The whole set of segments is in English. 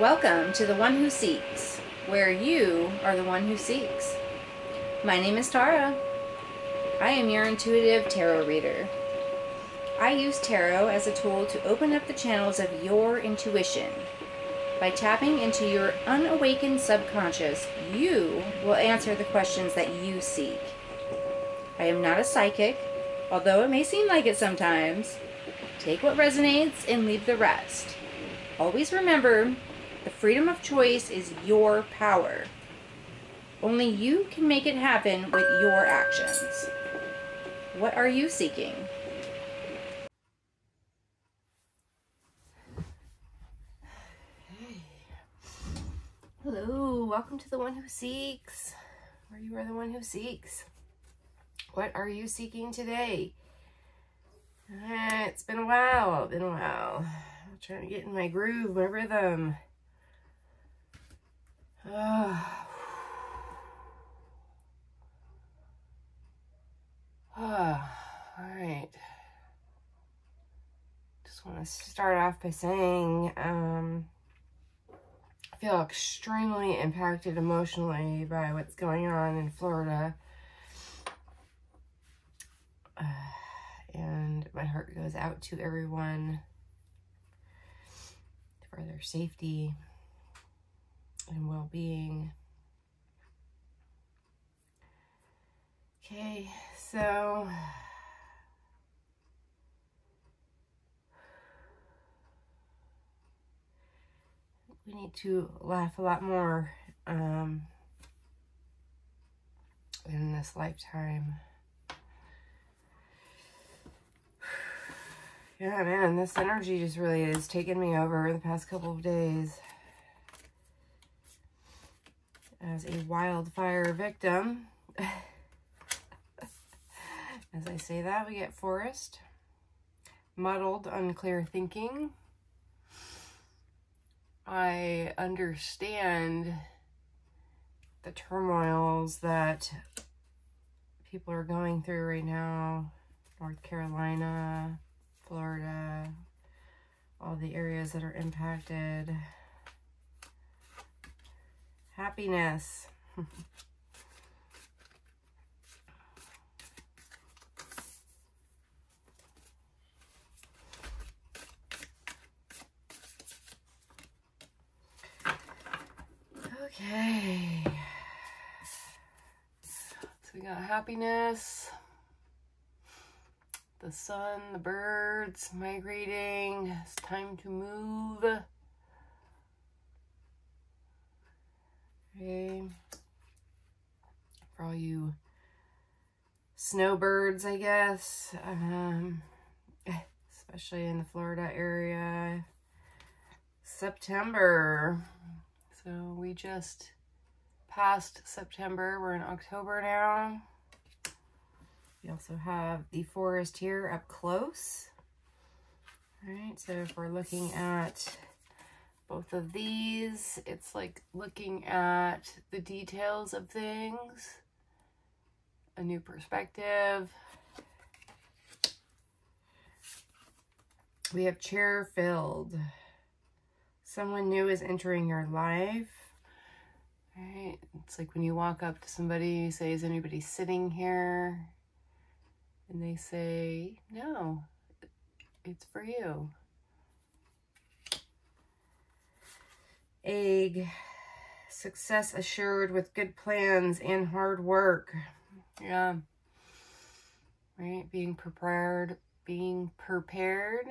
Welcome to The One Who Seeks, where you are the one who seeks. My name is Tara. I am your intuitive tarot reader. I use tarot as a tool to open up the channels of your intuition. By tapping into your unawakened subconscious, you will answer the questions that you seek. I am not a psychic, although it may seem like it sometimes. Take what resonates and leave the rest. Always remember the freedom of choice is your power. Only you can make it happen with your actions. What are you seeking? Hello, welcome to the one who seeks, where you are the one who seeks. What are you seeking today? Uh, it's been a while, been a while. Trying to get in my groove, my rhythm. Oh. Oh, all right. Just want to start off by saying, um, I feel extremely impacted emotionally by what's going on in Florida. Uh, and my heart goes out to everyone for their safety and well-being. Okay, so we need to laugh a lot more um, in this lifetime. Yeah, man, this energy just really is taking me over the past couple of days as a wildfire victim. As I say that, we get forest, muddled, unclear thinking. I understand the turmoils that people are going through right now. North Carolina, Florida, all the areas that are impacted. Happiness. okay. So we got happiness, the sun, the birds migrating. It's time to move. Okay. For all you snowbirds, I guess, um, especially in the Florida area. September. So we just passed September. We're in October now. We also have the forest here up close. All right, so if we're looking at both of these. It's like looking at the details of things, a new perspective. We have chair filled. Someone new is entering your life. Right? It's like when you walk up to somebody, you say, is anybody sitting here? And they say, no, it's for you. egg, success assured with good plans and hard work. Yeah. Right? Being prepared, being prepared.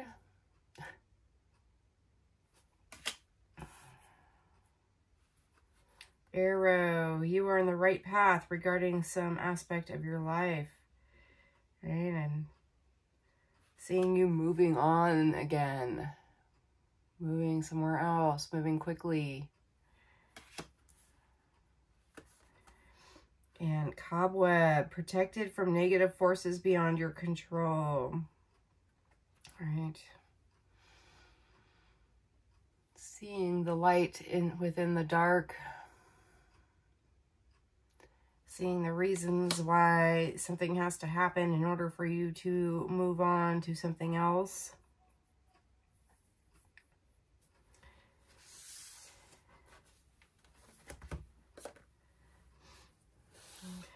Arrow, you are on the right path regarding some aspect of your life. Right? And seeing you moving on again moving somewhere else, moving quickly. And cobweb, protected from negative forces beyond your control. All right. Seeing the light in within the dark seeing the reasons why something has to happen in order for you to move on to something else.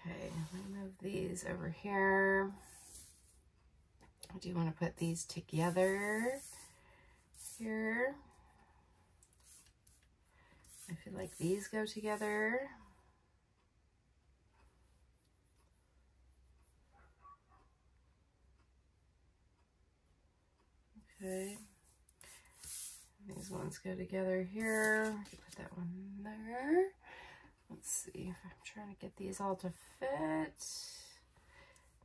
Okay, let me move these over here. I do want to put these together here. I feel like these go together. Okay. These ones go together here. Put that one there. Let's see if I'm trying to get these all to fit.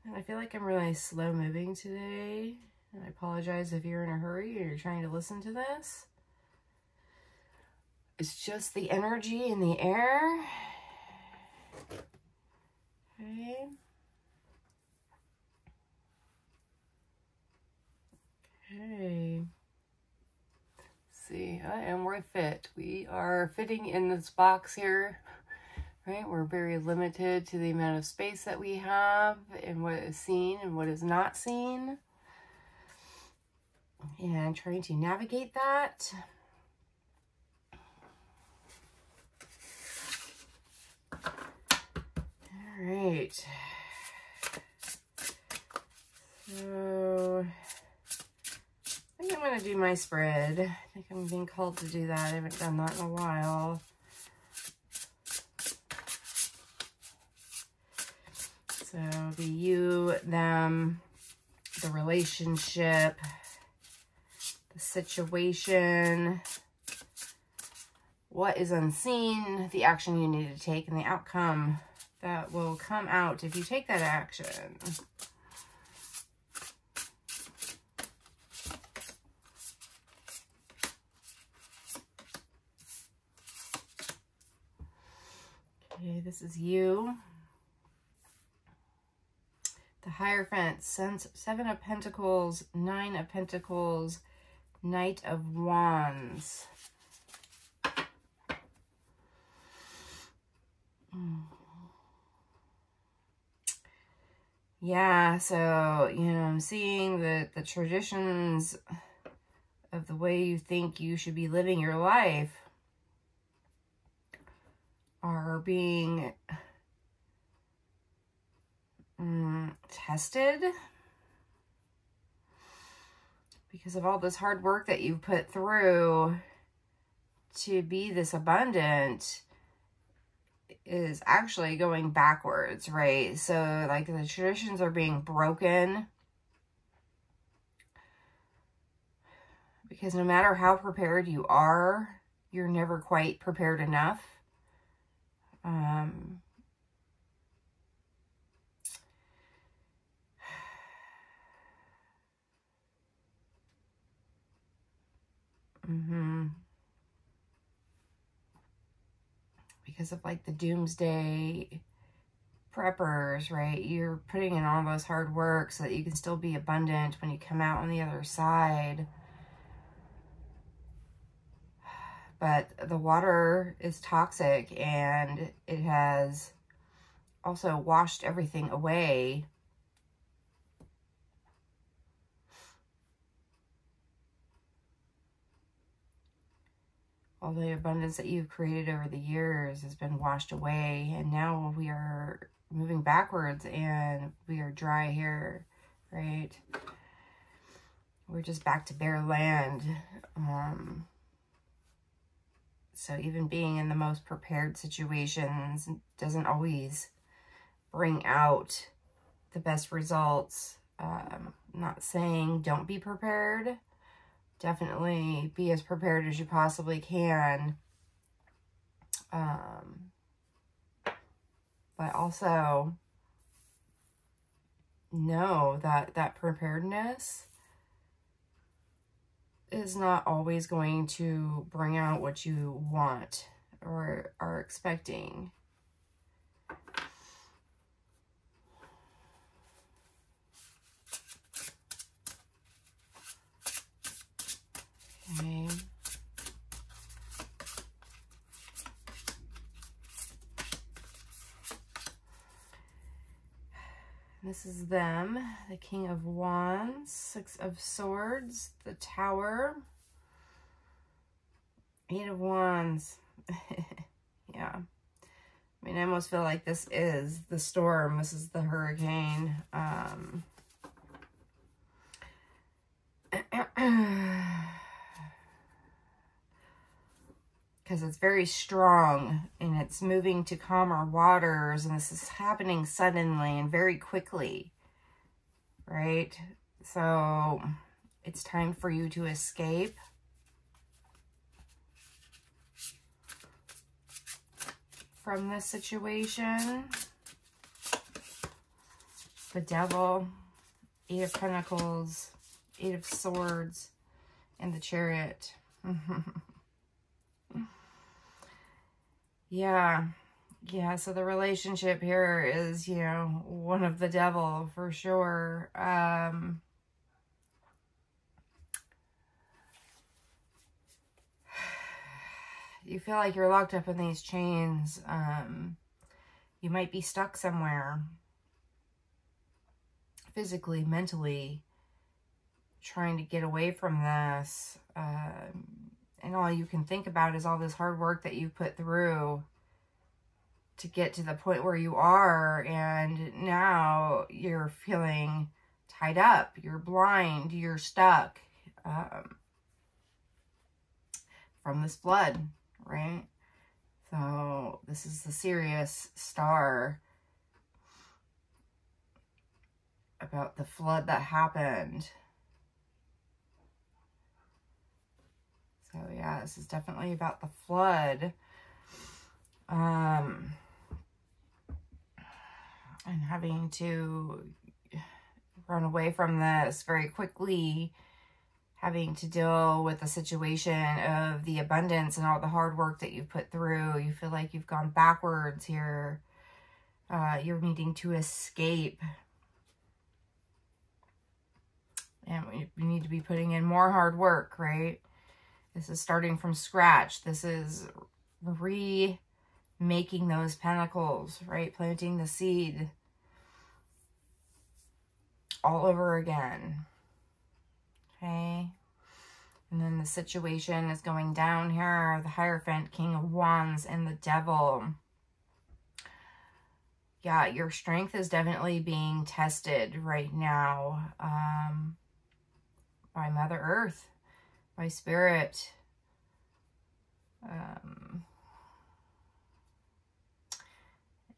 And I feel like I'm really slow moving today. And I apologize if you're in a hurry or you're trying to listen to this. It's just the energy in the air. Okay. Okay. see, I am worth fit. We are fitting in this box here, right? We're very limited to the amount of space that we have and what is seen and what is not seen. And trying to navigate that. All right. So I think I'm going to do my spread. I think I'm being called to do that. I haven't done that in a while. So the you, them, the relationship, the situation, what is unseen, the action you need to take, and the outcome that will come out if you take that action. Okay, this is you. The Hierophant, Seven of Pentacles, Nine of Pentacles, Knight of Wands. Hmm. Yeah, so, you know, I'm seeing that the traditions of the way you think you should be living your life are being um, tested because of all this hard work that you've put through to be this abundant is actually going backwards, right? So like the traditions are being broken because no matter how prepared you are, you're never quite prepared enough. Um, mm-hmm. Because of like the doomsday preppers, right? You're putting in all those hard work so that you can still be abundant when you come out on the other side. But the water is toxic and it has also washed everything away. All the abundance that you've created over the years has been washed away and now we are moving backwards and we are dry here, right? We're just back to bare land. Um, so even being in the most prepared situations doesn't always bring out the best results. Um, not saying don't be prepared. Definitely be as prepared as you possibly can. Um, but also know that that preparedness is not always going to bring out what you want or are expecting. Okay. This is them, the King of Wands, Six of Swords, the Tower, Eight of Wands. yeah. I mean, I almost feel like this is the storm. This is the hurricane. Um, because it's very strong and it's moving to calmer waters and this is happening suddenly and very quickly, right? So it's time for you to escape. from this situation. The Devil, Eight of Pentacles, Eight of Swords, and the Chariot. yeah. Yeah, so the relationship here is, you know, one of the devil for sure. Um, you feel like you're locked up in these chains. Um, you might be stuck somewhere physically, mentally, trying to get away from this. Uh, and all you can think about is all this hard work that you've put through to get to the point where you are. And now you're feeling tied up. You're blind. You're stuck um, from this flood right? So this is the serious star about the flood that happened. So yeah, this is definitely about the flood. Um, and having to run away from this very quickly having to deal with the situation of the abundance and all the hard work that you've put through. You feel like you've gone backwards here. Uh, you're needing to escape. And we need to be putting in more hard work, right? This is starting from scratch. This is remaking those pentacles, right? Planting the seed all over again. Okay. And then the situation is going down here. The Hierophant, King of Wands, and the Devil. Yeah, your strength is definitely being tested right now um, by Mother Earth, by Spirit. Um,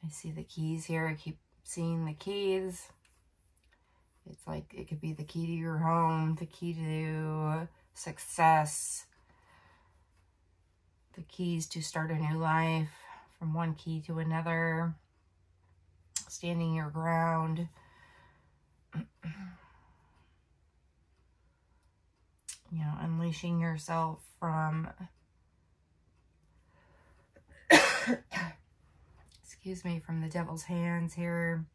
I see the keys here. I keep seeing the keys. It's like it could be the key to your home, the key to success, the keys to start a new life from one key to another, standing your ground. you know, unleashing yourself from, excuse me, from the devil's hands here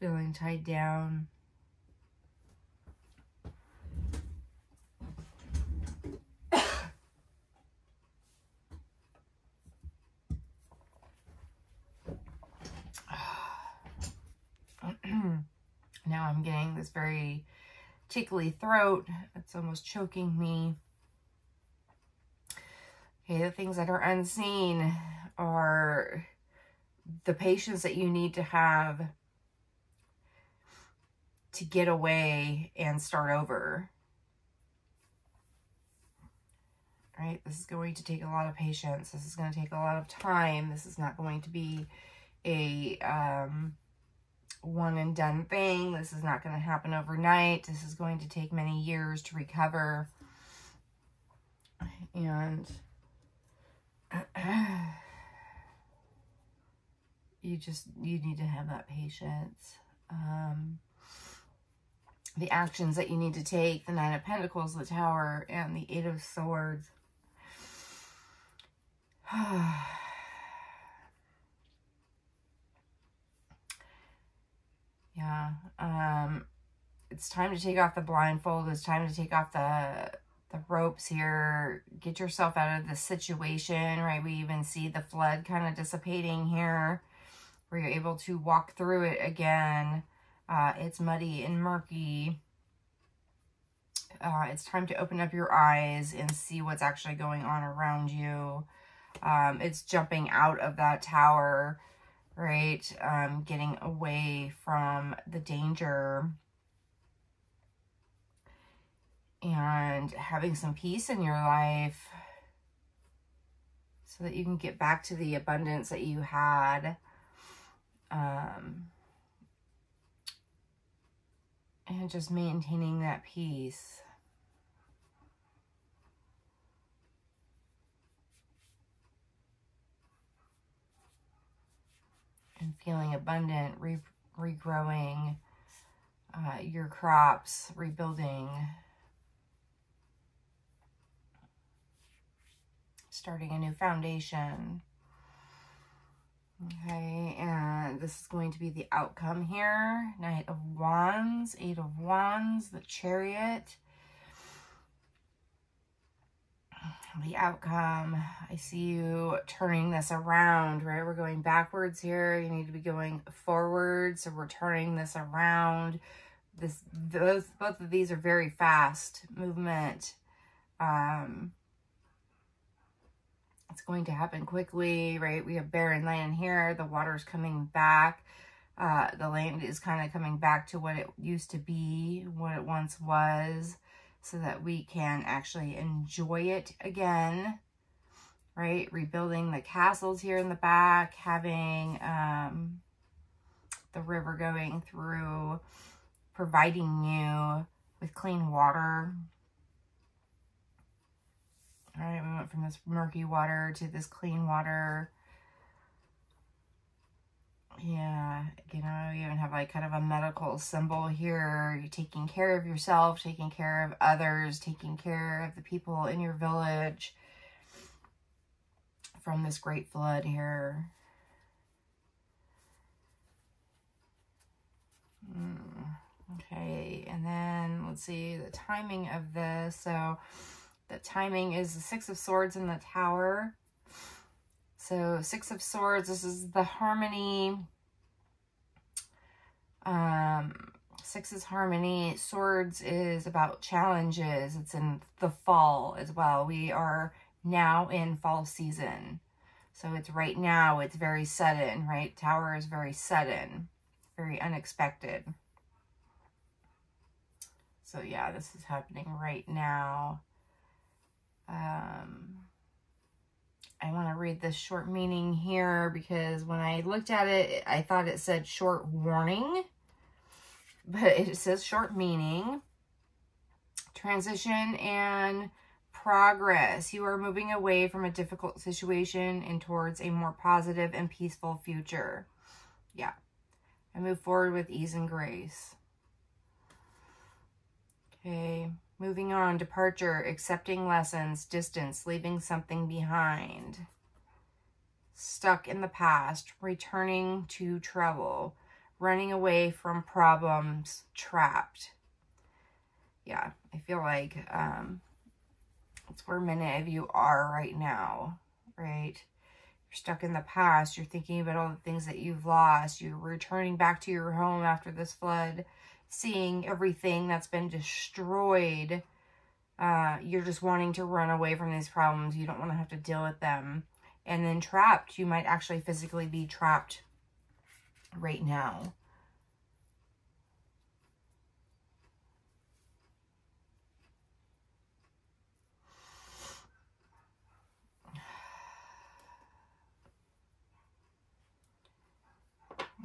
feeling tied down. now I'm getting this very tickly throat. It's almost choking me. Okay, the things that are unseen are the patience that you need to have to get away and start over. Right? This is going to take a lot of patience. This is going to take a lot of time. This is not going to be a um, one and done thing. This is not going to happen overnight. This is going to take many years to recover. And you just, you need to have that patience. Um, the actions that you need to take, the Nine of Pentacles, the Tower, and the Eight of Swords. yeah, um, it's time to take off the blindfold. It's time to take off the the ropes here. Get yourself out of the situation, right? We even see the flood kind of dissipating here, where you're able to walk through it again. Uh, it's muddy and murky. Uh, it's time to open up your eyes and see what's actually going on around you. Um, it's jumping out of that tower, right? Um, getting away from the danger and having some peace in your life so that you can get back to the abundance that you had. Um, and just maintaining that peace. And feeling abundant, re regrowing uh, your crops, rebuilding, starting a new foundation. Okay, and this is going to be the outcome here. Knight of Wands, Eight of Wands, the Chariot. The outcome, I see you turning this around, right? We're going backwards here. You need to be going forward. So we're turning this around. This, those, both of these are very fast movement. Um, it's going to happen quickly, right? We have barren land here. The water's coming back. Uh, the land is kind of coming back to what it used to be, what it once was, so that we can actually enjoy it again, right? Rebuilding the castles here in the back, having um, the river going through, providing you with clean water, all right, we went from this murky water to this clean water. Yeah, you know, you even have like kind of a medical symbol here. You're taking care of yourself, taking care of others, taking care of the people in your village from this great flood here. Mm, okay, and then let's see the timing of this. So the timing is the Six of Swords in the Tower. So Six of Swords, this is the harmony. Um, Six is harmony. Swords is about challenges. It's in the fall as well. We are now in fall season. So it's right now, it's very sudden, right? Tower is very sudden, very unexpected. So yeah, this is happening right now. Um, I want to read this short meaning here because when I looked at it, I thought it said short warning, but it says short meaning. Transition and progress. You are moving away from a difficult situation and towards a more positive and peaceful future. Yeah. I move forward with ease and grace. Okay. Moving on, departure, accepting lessons, distance, leaving something behind. Stuck in the past, returning to trouble, running away from problems, trapped. Yeah, I feel like um, that's where many of you are right now, right? You're stuck in the past. You're thinking about all the things that you've lost. You're returning back to your home after this flood seeing everything that's been destroyed. Uh, you're just wanting to run away from these problems. You don't want to have to deal with them. And then trapped, you might actually physically be trapped right now.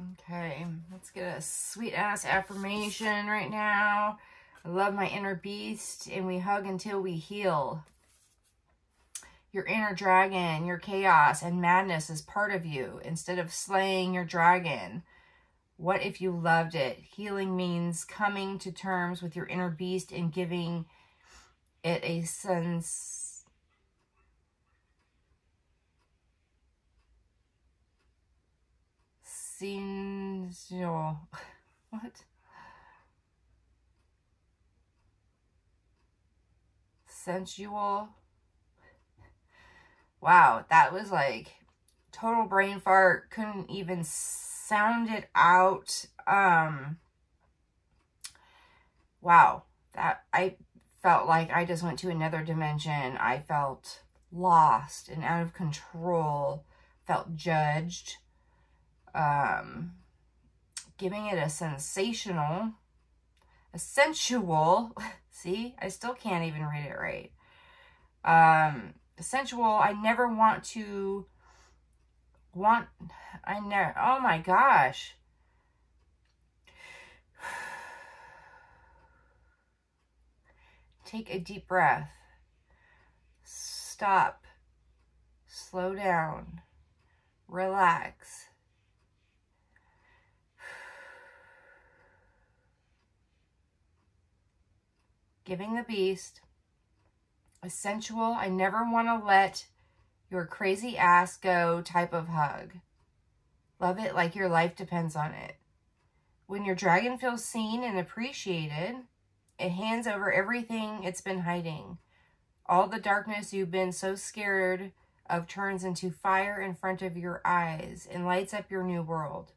Okay, let's get a sweet ass affirmation right now. I love my inner beast and we hug until we heal. Your inner dragon, your chaos and madness is part of you. Instead of slaying your dragon, what if you loved it? Healing means coming to terms with your inner beast and giving it a sense sensual. What? Sensual. Wow, that was like total brain fart. Couldn't even sound it out. Um, wow, that I felt like I just went to another dimension. I felt lost and out of control, felt judged, um, giving it a sensational, a sensual, see, I still can't even read it right. Um, sensual, I never want to want, I never, oh my gosh. Take a deep breath. Stop. Slow down. Relax. Giving the beast a sensual, I never want to let your crazy ass go type of hug. Love it like your life depends on it. When your dragon feels seen and appreciated, it hands over everything it's been hiding. All the darkness you've been so scared of turns into fire in front of your eyes and lights up your new world.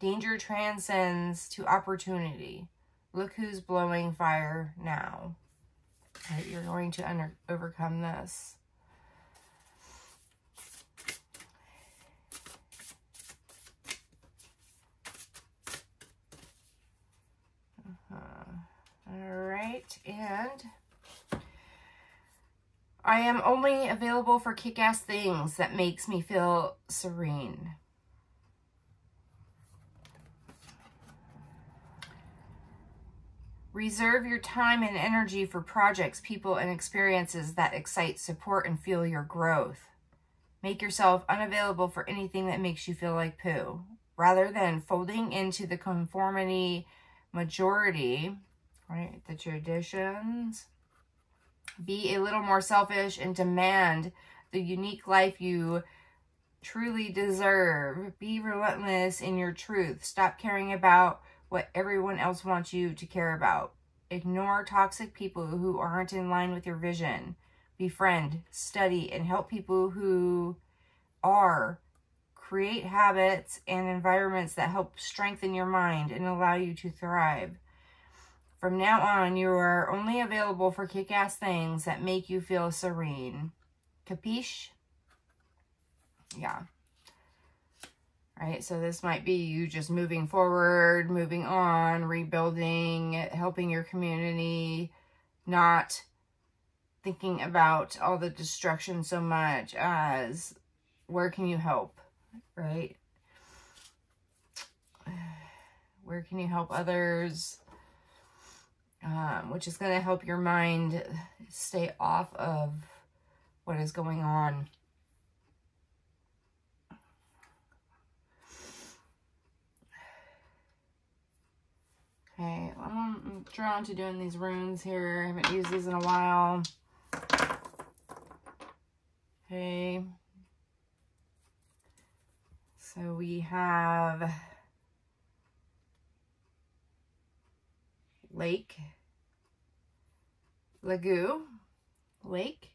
Danger transcends to opportunity. Look who's blowing fire now. Right, you're going to under, overcome this. Uh -huh. All right, and I am only available for kick-ass things that makes me feel serene. Reserve your time and energy for projects, people, and experiences that excite, support, and fuel your growth. Make yourself unavailable for anything that makes you feel like poo. Rather than folding into the conformity majority, right, the traditions, be a little more selfish and demand the unique life you truly deserve. Be relentless in your truth. Stop caring about what everyone else wants you to care about. Ignore toxic people who aren't in line with your vision. Befriend, study, and help people who are. Create habits and environments that help strengthen your mind and allow you to thrive. From now on, you are only available for kick-ass things that make you feel serene. Capiche? Yeah right? So this might be you just moving forward, moving on, rebuilding, helping your community, not thinking about all the destruction so much as where can you help, right? Where can you help others? Um, which is going to help your mind stay off of what is going on Okay, I'm drawn to doing these runes here. I haven't used these in a while. Okay. So we have Lake, Laguz, Lake.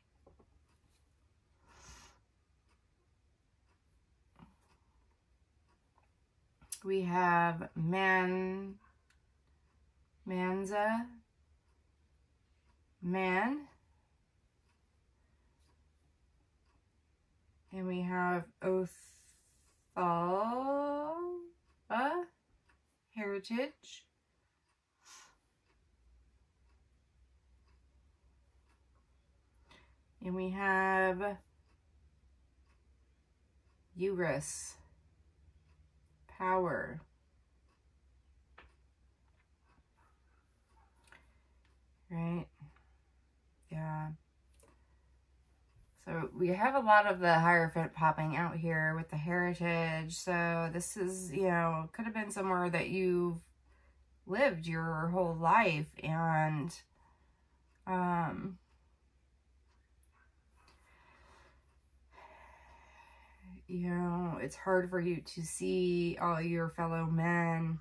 We have Man, Mannaz, Man. And we have Othala, Heritage. And we have Uruz, Power. Right? Yeah. So we have a lot of the Hierophant popping out here with the Heritage. So this is, you know, could have been somewhere that you've lived your whole life and um you know, it's hard for you to see all your fellow men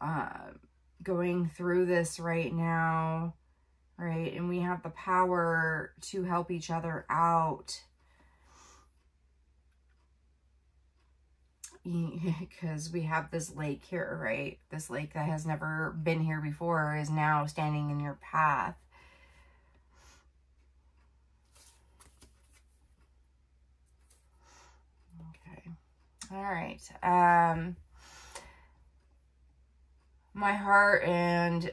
uh going through this right now, right? And we have the power to help each other out. Because we have this lake here, right? This lake that has never been here before is now standing in your path. Okay. All right. Um, my heart and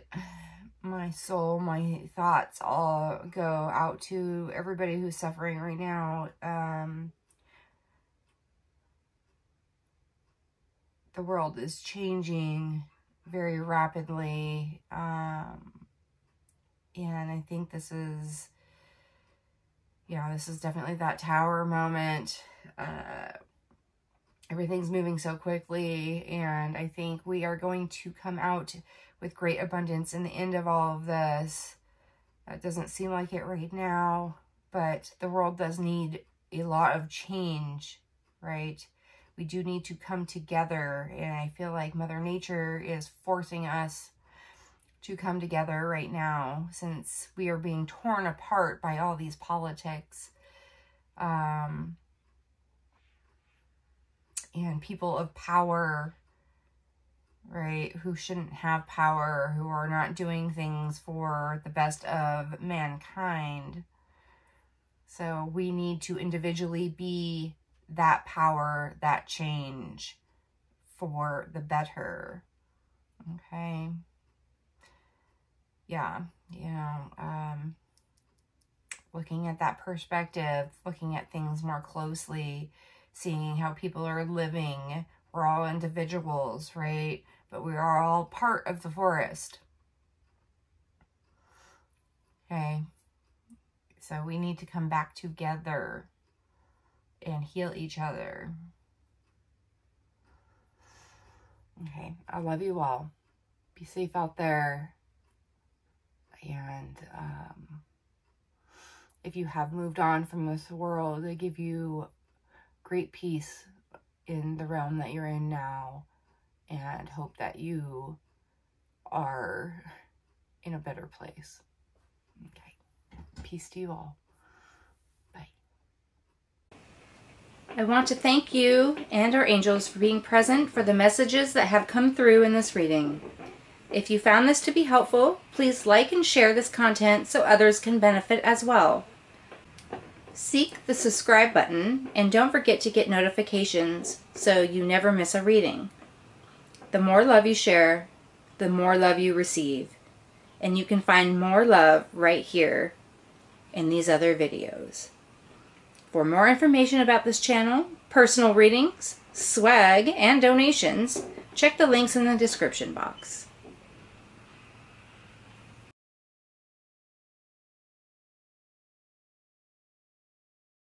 my soul, my thoughts all go out to everybody who's suffering right now. Um, the world is changing very rapidly. Um, and I think this is, yeah, this is definitely that tower moment. Uh, everything's moving so quickly, and I think we are going to come out with great abundance in the end of all of this. That doesn't seem like it right now, but the world does need a lot of change, right? We do need to come together, and I feel like Mother Nature is forcing us to come together right now since we are being torn apart by all these politics. Um, and people of power, right, who shouldn't have power, who are not doing things for the best of mankind. So we need to individually be that power, that change for the better. Okay. Yeah, you know, um, looking at that perspective, looking at things more closely, seeing how people are living. We're all individuals, right? But we are all part of the forest. Okay. So we need to come back together and heal each other. Okay. I love you all. Be safe out there. And um, if you have moved on from this world, I give you great peace in the realm that you're in now and hope that you are in a better place. Okay. Peace to you all. Bye. I want to thank you and our angels for being present for the messages that have come through in this reading. If you found this to be helpful, please like and share this content so others can benefit as well. Seek the subscribe button and don't forget to get notifications so you never miss a reading. The more love you share, the more love you receive. And you can find more love right here in these other videos. For more information about this channel, personal readings, swag, and donations, check the links in the description box.